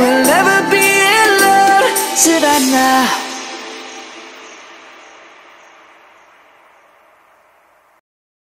We'll never.